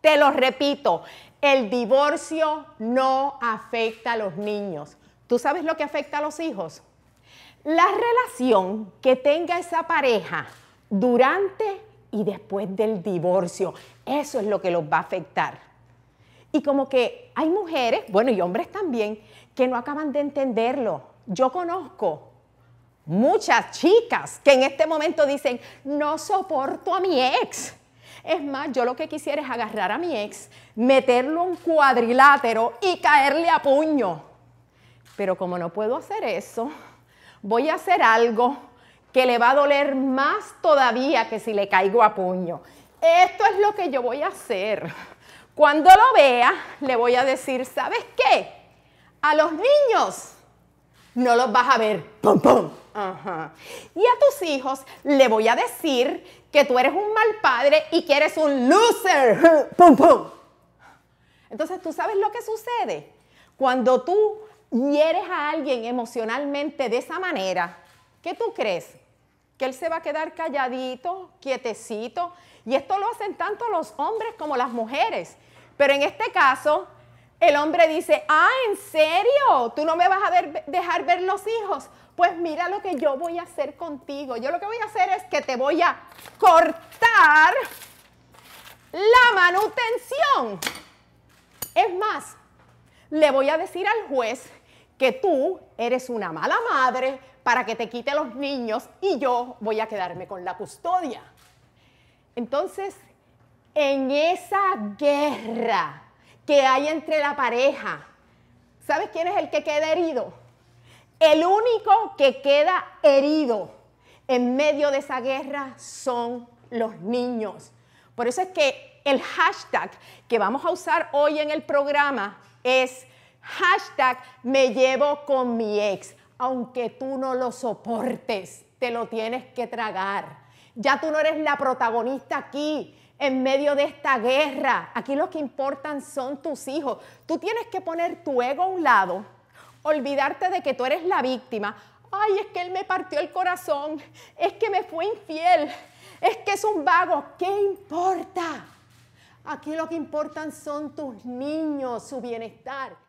Te lo repito, el divorcio no afecta a los niños. ¿Tú sabes lo que afecta a los hijos? La relación que tenga esa pareja durante y después del divorcio, eso es lo que los va a afectar. Y como que hay mujeres, bueno, y hombres también, que no acaban de entenderlo. Yo conozco muchas chicas que en este momento dicen, no soporto a mi ex. Es más, yo lo que quisiera es agarrar a mi ex, meterlo en cuadrilátero y caerle a puño. Pero como no puedo hacer eso, voy a hacer algo que le va a doler más todavía que si le caigo a puño. Esto es lo que yo voy a hacer. Cuando lo vea, le voy a decir, ¿sabes qué? A los niños no los vas a ver. ¡Pum, pum! Y a tus hijos le voy a decir que tú eres un mal padre y que eres un loser. ¡Pum, pum! Entonces, ¿tú sabes lo que sucede? Cuando tú hieres a alguien emocionalmente de esa manera, ¿qué tú crees? Que él se va a quedar calladito, quietecito. Y esto lo hacen tanto los hombres como las mujeres. Pero en este caso, el hombre dice, ah, ¿en serio? ¿Tú no me vas a dejar ver los hijos? Pues mira lo que yo voy a hacer contigo. Yo lo que voy a hacer es que te voy a cortar la manutención. Es más, le voy a decir al juez que tú eres una mala madre para que te quite los niños y yo voy a quedarme con la custodia. Entonces, en esa guerra que hay entre la pareja, ¿sabes quién es el que queda herido? El único que queda herido en medio de esa guerra son los niños. Por eso es que el hashtag que vamos a usar hoy en el programa es Hashtag me llevo con mi ex. Aunque tú no lo soportes, te lo tienes que tragar. Ya tú no eres la protagonista aquí, en medio de esta guerra. Aquí lo que importan son tus hijos. Tú tienes que poner tu ego a un lado, olvidarte de que tú eres la víctima. Ay, es que él me partió el corazón, es que me fue infiel, es que es un vago. ¿Qué importa? Aquí lo que importan son tus niños, su bienestar.